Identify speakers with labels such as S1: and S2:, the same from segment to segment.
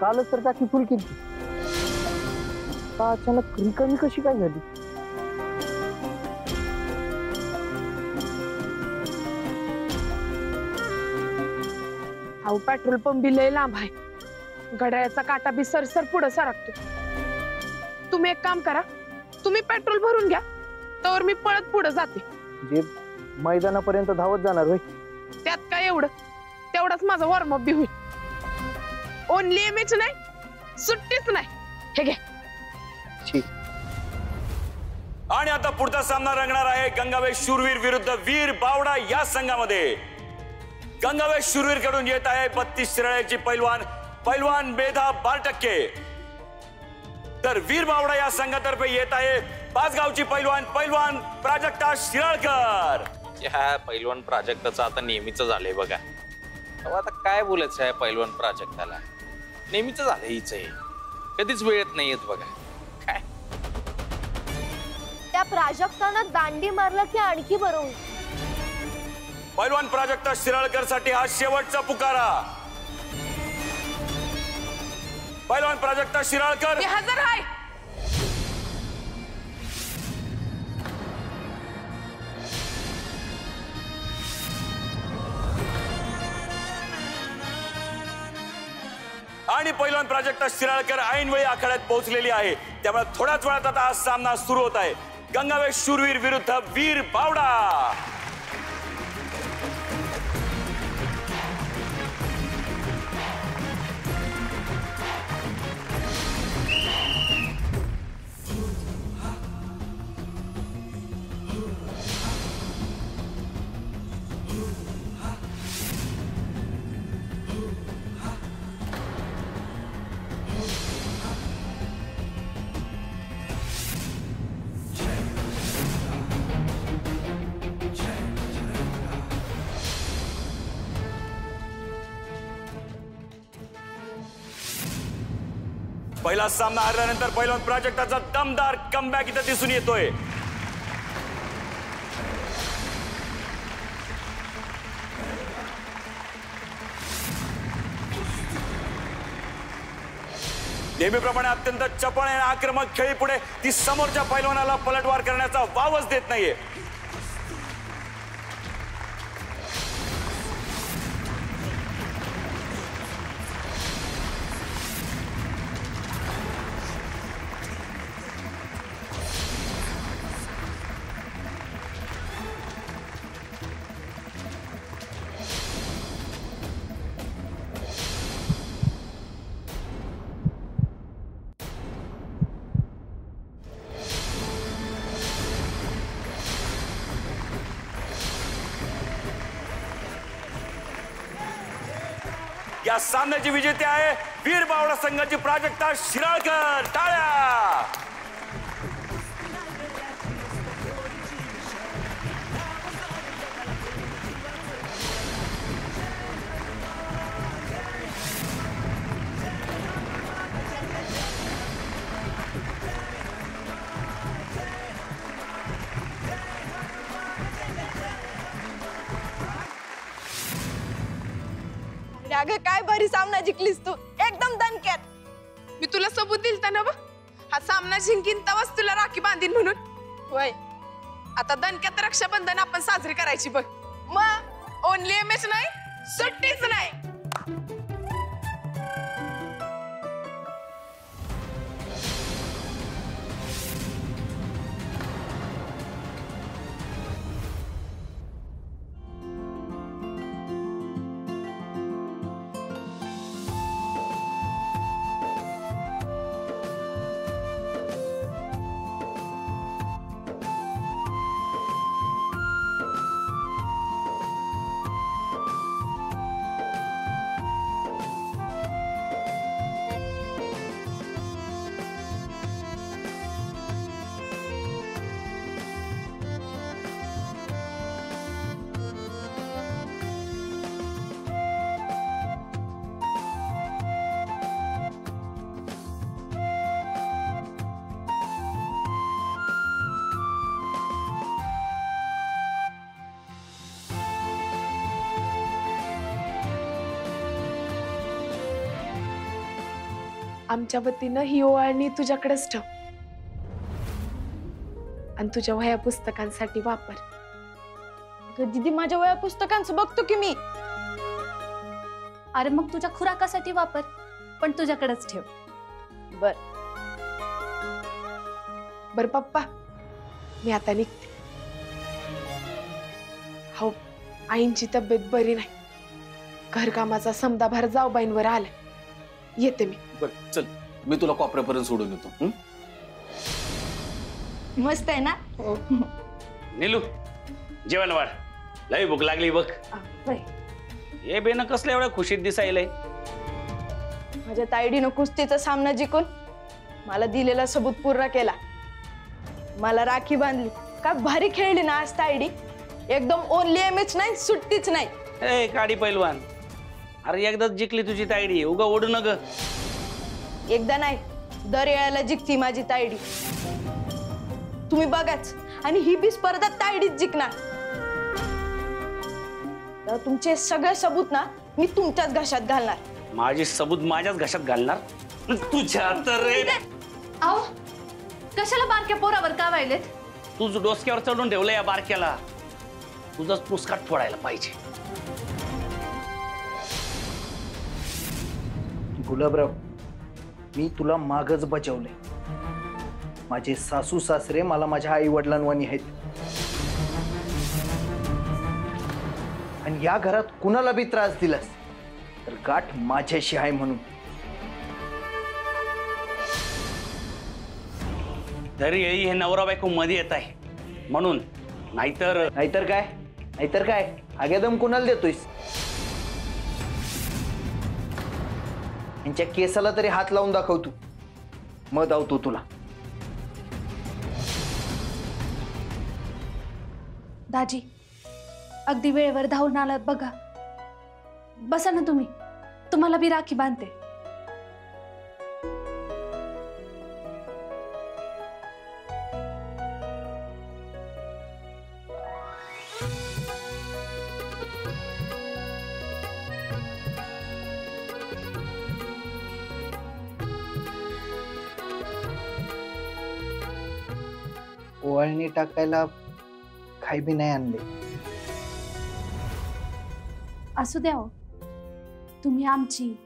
S1: कालच तर टाकी फुल केली. अचानक रिकामी कशी काय झाली?
S2: अहो पेट्रोल पंप बी लय लांब आहे. घड्याळाचा काटा बी सरसर पुढं सरकतो. तुम्ही एक काम करा तुम्ही पेट्रोल भरून घ्या तर मी पळत पुढे जाते.
S1: जे मैदानापर्यंत धावत जाणार होय.
S2: त्यात काय एवढं? तेवढाच माझा वॉर्मअप बी होईल. ओनली एमएच नाही सुट्टीच नाही. हे
S1: ठीक.
S3: आणि आता पुढचा सामना रंगणार आहे गंगावेश शूरवीर विरुद्ध वीर बावडा या संघामध्ये. गंगावेश शूरवीरकडून येत आहे बत्तीस शिराळ्याची पैलवान पैलवान मेधा बार टक्के तर वीर बावडा या संघातर्फे येत आहे पाचगावची पैलवान पैलवान प्राजक्ता शिराळकर.
S4: ह्या पैलवान प्राजक्ताचं आता नेहमीच झालंय बघा. आता काय बोलायचं आहे पैलवान प्राजक्ताला? नेहमीच झालं हीच आहे. कधीच वेळेत नाही येत बघा. काय?
S5: त्या प्राजक्तानं दांडी मारलं की आणखी बरं होईल.
S3: पैलवान प्राजक्ता शिराळकरसाठी हा शेवटचा पुकारा. पैलवान प्राजक्ता शिराळकर.
S2: हजर आहे.
S3: आणि पैलवान प्राजक्ता शिराळकर ऐनवेळी आखाड्यात पोहोचलेली आहे. त्यामुळे थोड्याच वेळात आता हा सामना सुरू होत आहे. गंगावेश शूरवीर विरुद्ध वीर बावडा! पहिला सामना हरल्यानंतर पैलवान प्राजक्ताचा दमदार कमबॅक इथं दिसून येतोय. नेहमीप्रमाणे अत्यंत चपळ आणि आक्रमक खेळी पुढे ती समोरच्या पैलवानाला पलटवार करण्याचा वावच देत नाहीये. या सामन्याची विजेते आहे वीर बावडा संघाची प्राजक्ता शिराळकर. टाळ्या!
S5: सामना जिंकलीस तू. एकदम दणक्यात.
S2: मी तुला सबूत दिलता ना बा? हा सामना जिंकीन तवाच तुला राखी बांधीन म्हणून. होय. आता दणक्यात रक्षाबंधन आपण साजरी करायची बघ. मग? ओनली एमएच नाही सुट्टीच नाही. आमच्या वतीनं ही ओवाळणी तुझ्याकडेच ठेव. आणि तुझ्या वह्या पुस्तकांसाठी वापर.
S5: अगं दीदी माझ्या वया पुस्तकांचं बघतो की मी.
S6: अरे मग तुझ्या खुराकासाठी वापर पण तुझ्याकडेच ठेव.
S5: बर.
S2: बर पप्पा मी आता निघते. हो आईंची तब्येत बरी नाही. घरकामाचा समदाभार जाऊबाईंवर आलाय. येते मी.
S7: बर चल. मी तुला कॉपऱ्यापर्यंत सोडून येतो. हं?
S5: मस्त आहे ना?
S3: निलू जेवण वाढ. लय भूक लागली बघ. हे बेन कसल्या एवढ्या खुशीत दिसायलंय
S5: माझ्या तायडीनं कुस्तीचा सामना जिंकून. मला दिलेला सबूत पूर्ण केला. मला राखी बांधली. का भारी खेळली ना आज तायडी एकदम ओनली एमएच नाही सुट्टीच नाही.
S3: ए काडी पैलवान. अरे एकदाच जिंकली तुझी तायडी. उगा ओढू न ग
S5: एकदा नाही दर वेळेला जिंकती माझी तायडी. तुम्ही बघाच आणि ही बी स्पर्धा तायडीच जिंकणार. तर तुमचे सगळे सबूत ना मी तुमच्याच घशात घालणार.
S3: माझी सबूत माझ्याच घशात घालणार? तुझ्या तर रे.
S6: आहो कशाला बारक्या पोरावर का वाहिलेत?
S3: तुझ डोसक्यावर चढून ठेवलं या बारक्याला. तुझाच पुसकाट फोडायला पाहिजे.
S1: गुलाबराव मी तुला मागच बचावलंय. माझे सासू सासरे मला माझ्या आई वडिलांवानी आहेत. आणि या घरात कुणाला बी त्रास दिलास तर गाठ माझ्याशी आहे म्हणून.
S3: तरी हे नवरा बायको मध्ये येत आहे. म्हणून नाहीतर
S1: नाहीतर काय? नाहीतर काय? आगेदम कुणाला देतोयस? यांच्या केसाला तरी हात लावून दाखव तू. मग धावतो तुला.
S6: दाजी अगदी वेळेवर धावून आलात बघा. बसा ना तुम्ही. तुम्हाला बी राखी बांधते.
S1: टाकायला काही बी नाही आणले.
S6: असू द्या हो. तुम्ही आमची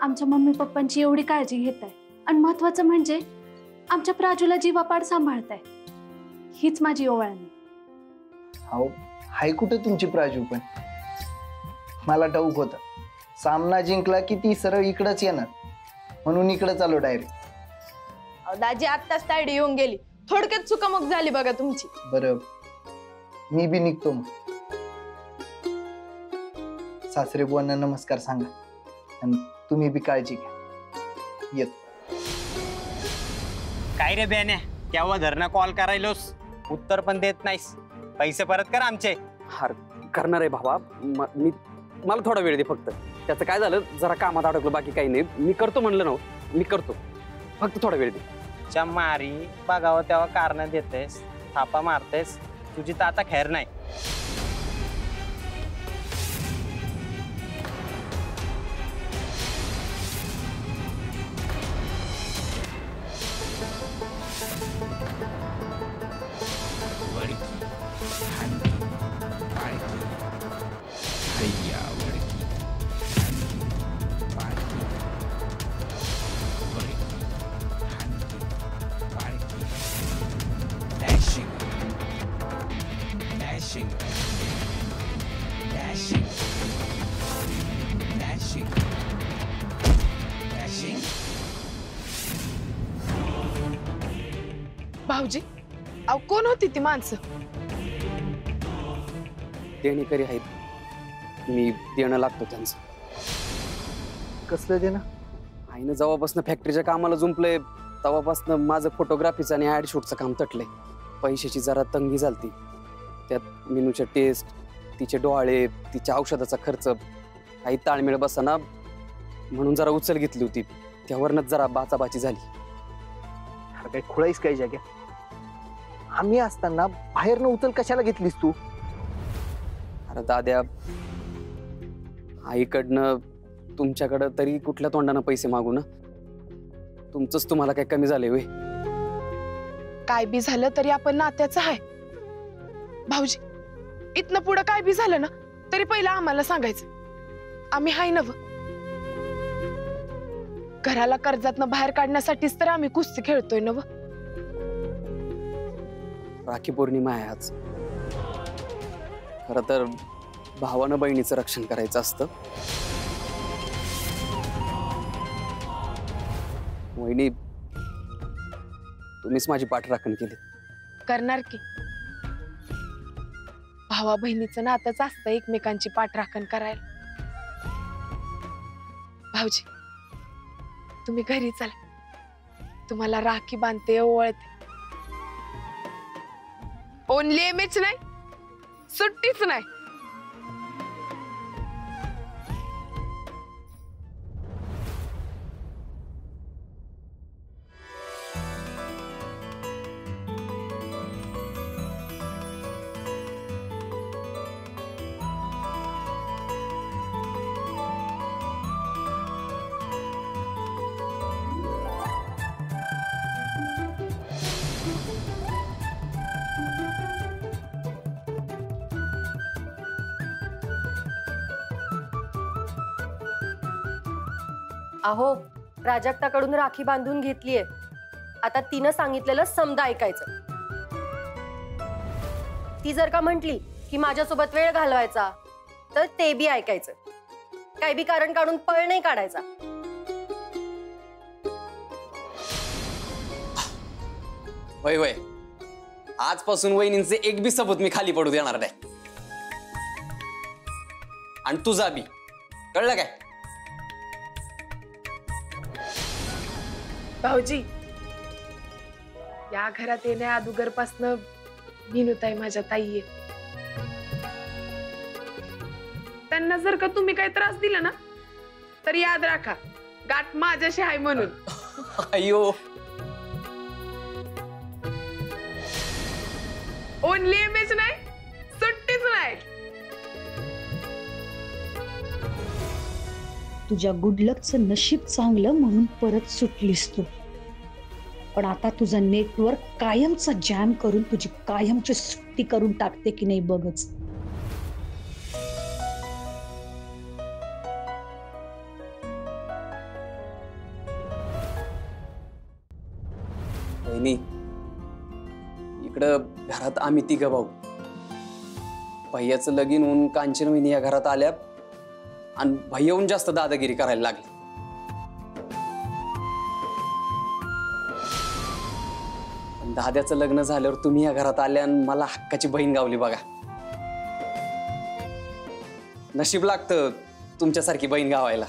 S6: आमच्या मम्मी पप्पांची एवढी काळजी घेताय. आणि महत्वाचं म्हणजे आमच्या प्राजूला जीवापाड सांभाळताय. हीच माझी ओवाळणी
S1: हो हाय कुठं तुमची प्राजू पण? मला ठाऊक होता. सामना जिंकला की ती सरळ इकडंच येणार. म्हणून इकडं चालू डायरेक्ट.
S5: अहो, दाजी आत्ताच तायडी येऊन गेली. थोडक्यात चुकामुक झाली बघा तुमची.
S1: बरं. मी बी निघतो मग. सासरे बुवांना नमस्कार सांगा. आणि तुम्ही बी काळजी घ्या. येतो.
S8: काय रे बेन्या केव्हा धरणं कॉल करायलोस? उत्तर पण देत नाहीस. पैसे परत कर आमचे.
S9: हार करणार आहे भावा. म- मी मला थोडा वेळ दे फक्त. त्याचं काय झालं? जरा कामात अडकलो बाकी काही नाही. मी करतो म्हणलं ना हो. मी करतो. फक्त थोडा वेळ दे.
S8: च्या मारी बघावं तेव्हा कारण देतेस थापा मारतेस. तुझी तर आता खैर नाही.
S2: भाऊजी अहो कोण होती ती माणसं?
S9: देणेकरी आहेत. मी देणं लागतो त्यांचं.
S1: कसलं दे ना
S9: आईनं जेव्हापासून फॅक्टरीच्या कामाला जुंपलंय तेव्हापासून माझं फोटोग्राफीचं आणि ॲड शूटचं काम तटलंय. पैशाची जरा तंगी झालती. त्यात मिनूच्या टेस्ट तिचे डोळे तिच्या औषधाचा खर्च काही ताळमेळ बसाना म्हणून जरा उचल घेतली होती. त्यावरनच जरा बाचाबाची झाली.
S1: अरे काय खुळाईस काय जाग्या आम्ही असताना बाहेरनं उचल कशाला घेतलीस तू?
S9: अरे दाद्या आईकडनं तुमच्याकडं तरी कुठल्या तोंडानं पैसे मागू ना? तुमचंच तुम्हाला काय कमी झाले वे
S2: काय बी झालं तरी आपण नात्याचं आहे भाऊजी इथनं पुढं काय बी झालं ना तरी पहिलं आम्हाला सांगायचं. आम्ही हाय नव. घराला कर्जातनं बाहेर काढण्यासाठीच तर आम्ही कुस्ती खेळतोय नव.
S9: राखी पौर्णिमा आहे आज. खर तर भावानं बहिणीचं रक्षण करायचं असतं. वहिनी, तुम्हीच माझी पाठराखण केली
S2: करणार की? भावा बहिणीचं नातंच असतं पाठराखण करायला. भाऊजी, तुम्ही घरी चला. तुम्हाला राखी बांधते, ओवळते. ओनली एमएच नाही. सुट्टीच नाही.
S10: अहो प्राजक्ताकडून राखी बांधून घेतलीये. आता तिनं सांगितलेलं समजा ऐकायचं. ती जर का म्हटली की माझ्यासोबत वेळ घालवायचा तर ते बी ऐकायचं. काय बी कारण काढून पळ नाही काढायचा.
S9: वय वय. आजपासून वहिनींचे एक बी सबूत मी खाली पडू देणार नाही. आणि तुझा बी. कळलं काय?
S2: भाऊजी या घरात येण्या अगोदरपासनं विनुताई माझ्या ताई आहे त्यांना जर का तुम्ही काही त्रास दिला ना तर याद राखा गाठ माझ्याशी आहे म्हणून.
S9: अयो.
S2: ओनली एमएच नाही सुट्टीच नाही.
S11: तुझ्या गुडलकचं नशीब चांगलं म्हणून परत सुटलीस तू. पण आता तुझं नेटवर्क कायमचा जॅम करून तुझी कायमची सुट्टी करून टाकते की नाही बघच.
S9: इकडं घरात आम्ही तिघ भाऊ. भैयाचं लगीन होऊन कांचन वहिनी या घरात आल्या आणि भैयाहून जास्त दादागिरी करायला लागली. दाद्याचं लग्न झाल्यावर तुम्ही या घरात आल्या आणि मला हक्काची बहीण गावली बघा. नशीब लागतं तुमच्यासारखी बहीण गावायला.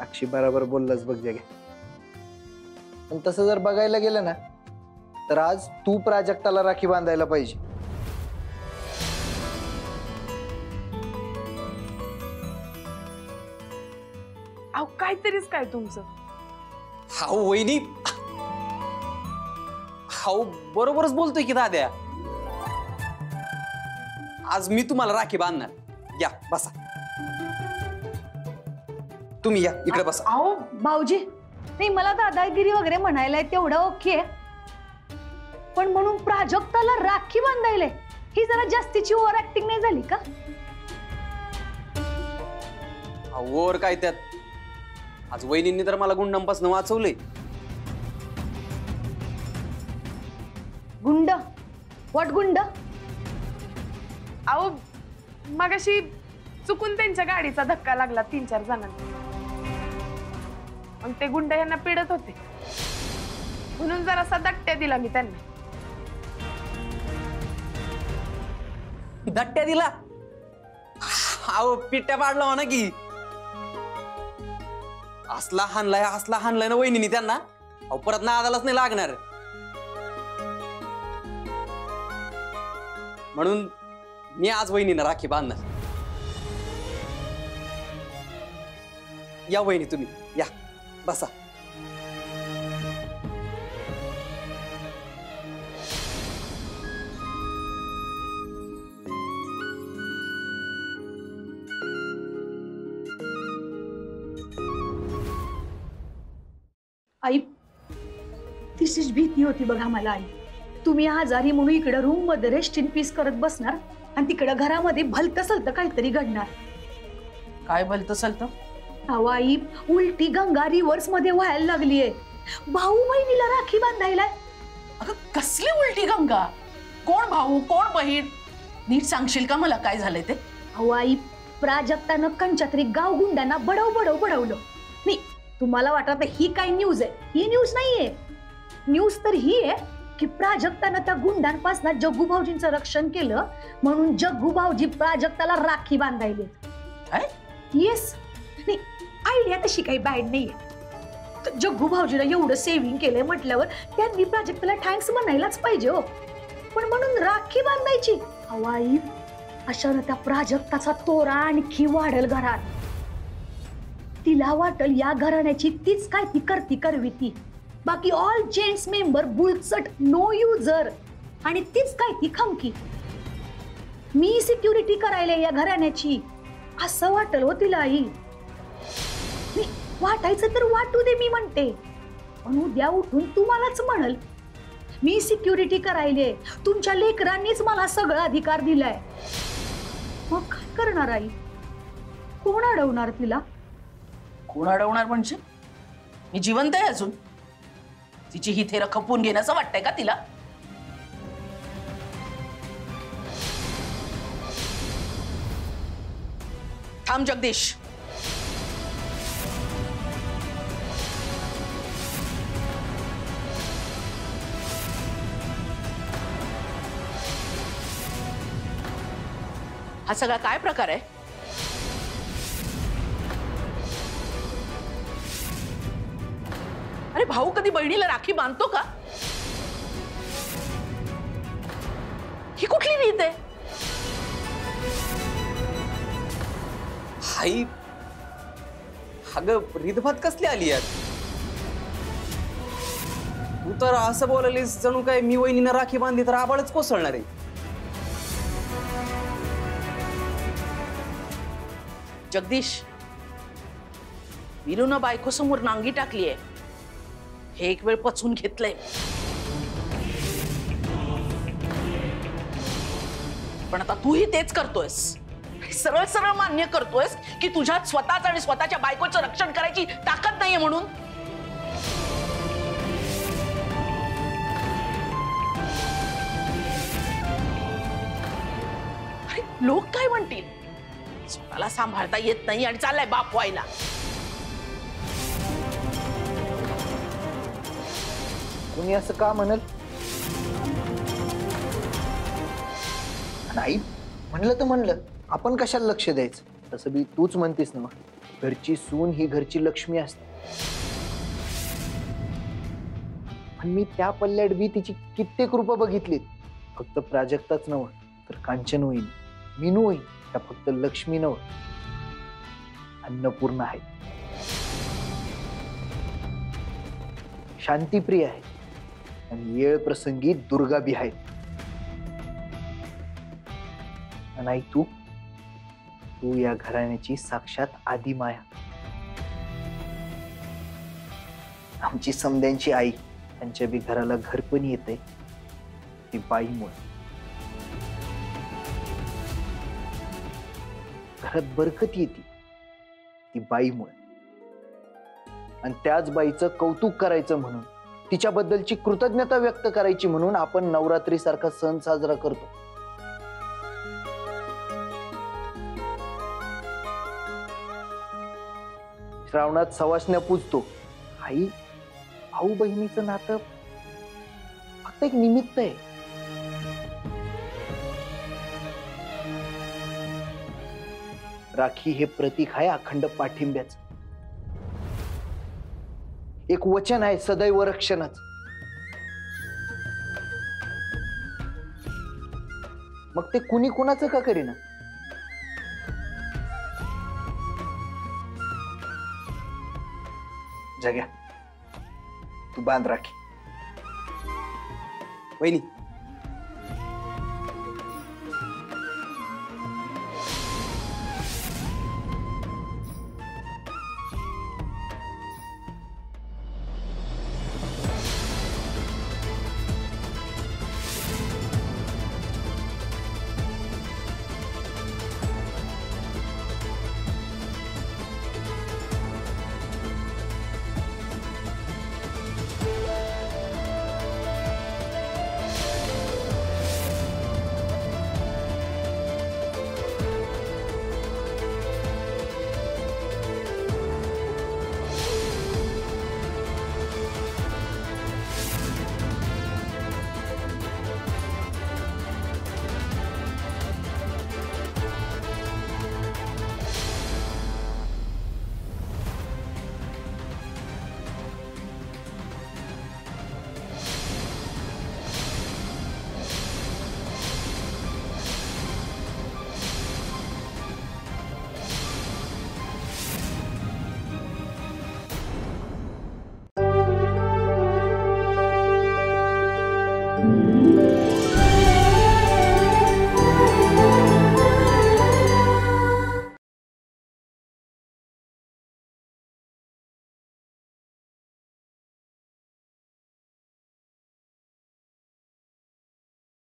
S1: अक्षी बरोबर बोललास बघ जगे. पण तसं जर बघायला गेलं ना तर आज तू प्राजक्ताला राखी बांधायला पाहिजे.
S2: अहो काहीतरीच काय तुमचं?
S9: हाऊ वहिनी. हाऊ बरोबरच बोलतोय की दाद्या. आज मी तुम्हाला राखी बांधणार. या बसा. तुम्ही या इकडे बसा.
S11: अहो भाऊजी. नाही मला दादागिरी वगैरे म्हणायला तेवढं ओके. पण म्हणून प्राजक्ताला राखी बांधायले ही जरा जास्तीची ओव्हर ऍक्टिंग नाही झाली का?
S9: वर काय त्यात? आज वहिनींनी तर मला गुंडांपासून वाचवले
S11: गुंड? वॉट गुंड?
S2: अहो मगाशी चुकून त्यांच्या गाडीचा धक्का लागला तीन चार जणांना. मग ते गुंड यांना पिडत होते. म्हणून जरासा दट्ट्या दिला मी त्यांना.
S9: धट्ट्या दिला? अहो पिट्ट्या पाडला म्हणा की. असला हाणलाय असला हाणलाय ना वहिनीनी त्यांना. अहो परत नादालाच नाही लागणार. म्हणून मी आज वहिनीनं राखी बांधणार. या वहिनी तुम्ही या. बसा.
S11: तिचीच भीती होती बघा मला आई. तुम्ही आजारी म्हणून इकडे रूममध्ये रेस्ट इन पीस करत बसणार आणि तिकडं घरामध्ये भलत सलत काहीतरी घडणार.
S12: काय भलतं सलतं
S11: आई उलटी गंगा रिव्हर्समध्ये व्हायला लागलीये. भाऊ बहिणीला राखी बांधायला.
S12: अगं कसली उलटी गंगा? कोण भाऊ कोण बहीण? नीट सांगशील का मला काय झालंय ते?
S11: अहो आई प्राजक्तानं कंचातरी गाव गुंडांना बडव बडव बडवलं. नाही तुम्हाला वाटत ही काय न्यूज आहे? ही न्यूज नाहीये. न्यूज तर ही आहे की प्राजक्तानं त्या गुंडांपासून जग्गू भाऊजींचं रक्षण केलं म्हणून जग्गू भाऊजी प्राजक्ताला राखी बांधायले येस नाही आयडिया तशी काही बॅड नाहीये. जग्गू भाऊजीला एवढं सेव्हिंग केलंय म्हटल्यावर त्यांनी प्राजक्ताला थँक्स म्हणायलाच पाहिजे हो. पण म्हणून राखी बांधायची. हवाई अशानं त्या प्राजक्ताचा तोरा आणखी वाढल घरात. तिला वाटल या घराण्याची तीच काय ती करती करवी ती बाकी ऑल जेंट्स मेंबर बुलचट नो युजर आणि तीच काय ती खमकी? मी सिक्युरिटी करायला या घराण्याची. असं वाटल हो तिला आई. वाटायचं तर वाटू दे मी म्हणते. पण उद्या उठून तुम्हालाच म्हणल. मी सिक्युरिटी करायले. तुमच्या लेकरांनीच मला सगळा अधिकार दिलाय. मग काय करणार आई? कोण अडवणार तिला?
S12: कोण अडवणार म्हणजे? मी जिवंत आहे अजून. तिची ही थेर खपवून घेण्याचं वाटतंय का तिला? थांब जगदीश. हा सगळा काय प्रकार आहे? अरे भाऊ, कधी बहिणीला राखी बांधतो का? ही कुठली रीत आहे?
S9: हाई अगं, रीतभात कसली आली यात तू तर असं बोलालीस, जणू काय मी वहिनीनं राखी बांधली तर आबाळच कोसळणार आहे.
S12: जगदीश विरूनं बायको समोर नांगी टाकली आहे. एक वेळ पचवून घेतलंय. पण आता तूही तेच करतोयस. मान्य करतोयस की तुझ्यात स्वतःच आणि स्वतःच्या बायकोचं रक्षण करायची ताकद नाहीये म्हणून. लोक काय म्हणतील? बाप व्हायला.
S1: कोणी असं का म्हणल नाही. म्हणलं तर म्हणलं. आपण कशाला लक्ष द्यायचं? तसं बी तूच म्हणतेस ना घरची सून ही घरची लक्ष्मी असते. पण मी त्या पल्ल्यात बी तिची कित्येक रूप बघितलीत. फक्त प्राजक्ताच नव तर कांचन होईन, मिनू होईन, त्या फक्त लक्ष्मी नव अन्नपूर्ण आहे शांतीप्रिय आहे आणि येळ प्रसंगी दुर्गा बी आहेत नाही तू तू या घराण्याची साक्षात आदी माया. आमची समद्यांची आई त्यांच्या बी घराला घर पण येते ती बाईमुळे. घरात बरकत येते ती बाईमुळे. आणि त्याच बाईचं कौतुक करायचं म्हणून तिच्याबद्दलची कृतज्ञता व्यक्त करायची म्हणून आपण नवरात्री सारखा सण साजरा करतो. श्रावणात सवासण्या पूजतो. आई भाऊ बहिणीचं नातं फक्त एक निमित्त आहे. राखी हे प्रतीक आहे अखंड पाठिंब्याचं. एक वचन आहे सदैव रक्षणच. मग ते कुणी कुणाचं का करीना? जग्या. तू बांध राखी.
S9: वहिनी